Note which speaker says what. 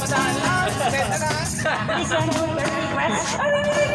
Speaker 1: Madaan lang. Madaan lang.
Speaker 2: Isa na yung request. Ano yung request?